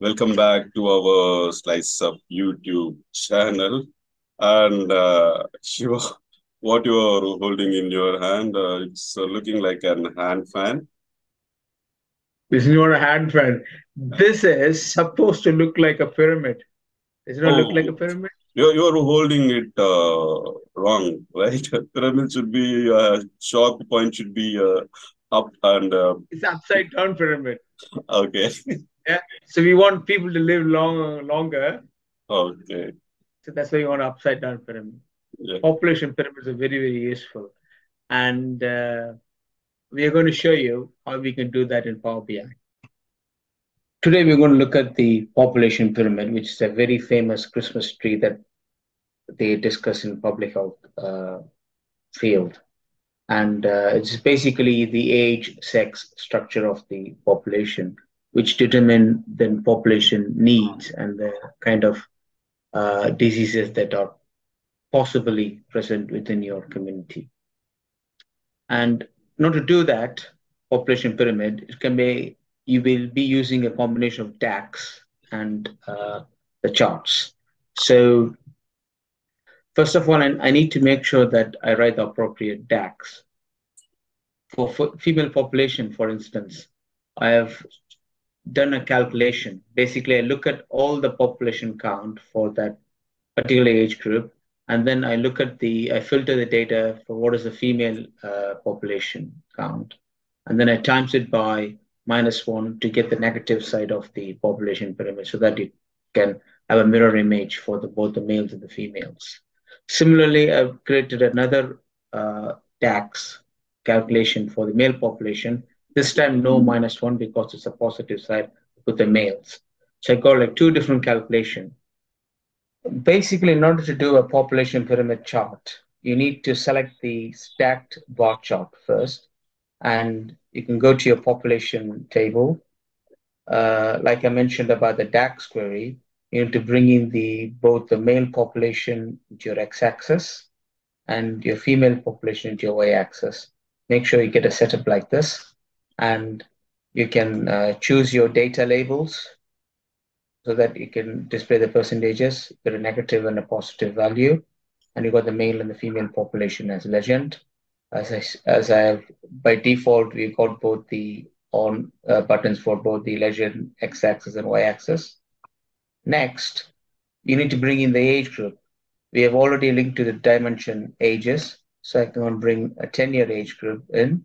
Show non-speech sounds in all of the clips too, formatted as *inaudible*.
welcome back to our Slice Up YouTube channel. And uh, *laughs* Shiva, what you are holding in your hand, uh, it's uh, looking like an hand fan. This is not a hand fan. This is supposed to look like a pyramid. Does it not look like a Oh, pyramid? you're, you're holding it uh, wrong, *laughs* right? Pyramid should be, uh, chalk point should be uh, up and uh, It's upside down pyramid. *laughs* okay. Yeah. So we want people to live long longer. Okay. So that's why we want upside down pyramid. Yeah. Population pyramids are very, very useful. And uh, we are going to show you how we can do that in Power BI. Today we're going to look at the population pyramid, which is a very famous Christmas tree that they discuss in public health uh, field. And uh, it's basically the age, sex, structure of the population, which determine then population needs and the kind of uh, diseases that are possibly present within your community. And in order to do that, population pyramid, it can be you will be using a combination of DAX and uh, the charts. So first of all, I, I need to make sure that I write the appropriate DAX. For, for female population, for instance, I have done a calculation. Basically, I look at all the population count for that particular age group, and then I look at the, I filter the data for what is the female uh, population count, and then I times it by minus one to get the negative side of the population pyramid so that it can have a mirror image for the, both the males and the females. Similarly, I've created another uh, DAX calculation for the male population. This time, no minus one because it's a positive side with the males. So I got like two different calculation. Basically, in order to do a population pyramid chart, you need to select the stacked bar chart first, and you can go to your population table. Uh, like I mentioned about the DAX query, you need to bring in the both the male population into your x-axis and your female population into your y-axis. Make sure you get a setup like this, and you can uh, choose your data labels so that you can display the percentages, get a negative and a positive value, and you got the male and the female population as legend. As I, as I have by default, we got both the on uh, buttons for both the legend x-axis and y-axis. Next, you need to bring in the age group. We have already linked to the dimension ages, so I can bring a 10-year age group in,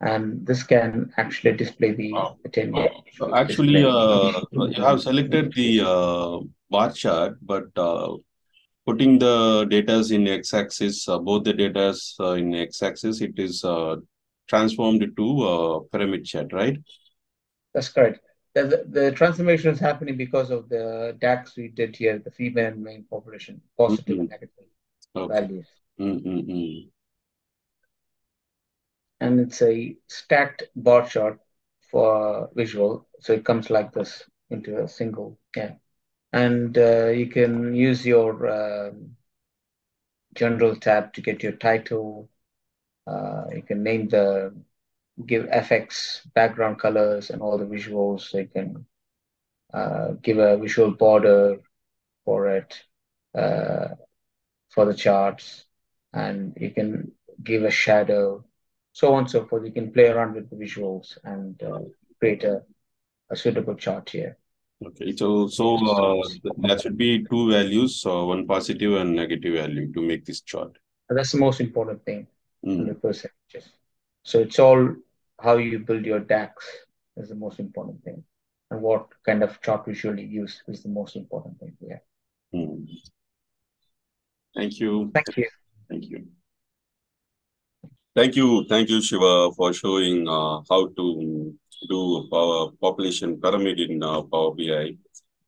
and this can actually display the, Wow. the 10-year. So actually, display. uh, you have selected the uh, bar chart, but uh, putting the data in x-axis, uh, both the data uh, in x-axis, it is uh, transformed to uh, pyramid chart, right? That's correct. The, the, the transformation is happening because of the DAX we did here, the female and male population, positive and negative Okay. values. Mm-mm-mm. And it's a stacked bar chart for visual. So it comes like this into a single, yeah. And uh, you can use your um, general tab to get your title. Uh, you can name the, give FX background colors and all the visuals. So you can uh, give a visual border for it, uh, for the charts, and you can give a shadow, so on and so forth. You can play around with the visuals and uh, create a, a suitable chart here. Okay, so so uh, there should be two values, uh, one positive and negative value to make this chart. That's the most important thing, Mm. the percentages. So it's all how you build your DAX is the most important thing. And what kind of chart visual you use is the most important thing. Yeah. Mm. Thank you. Thank you. Thank you. Thank you. Thank you, Shiva, for showing uh, how to do power population pyramid in uh, Power BI.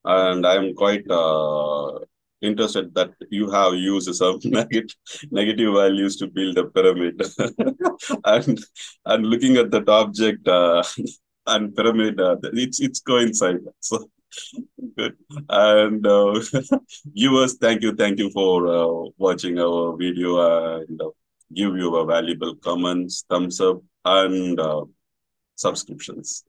And I'm quite uh, interested that you have used some *laughs* negative negative values to build a pyramid. *laughs* and and looking at that object uh, *laughs* and pyramid, uh, it's it's coincide. So good. And uh, viewers, thank you, thank you for uh, watching our video and uh, give you a valuable comments, thumbs up, and uh, subscriptions.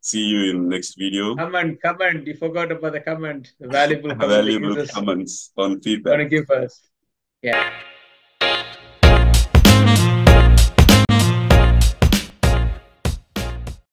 See you in next video. Comment, comment. You forgot about the comment. The valuable. Valuable comments on feedback. Gonna give us. Yeah.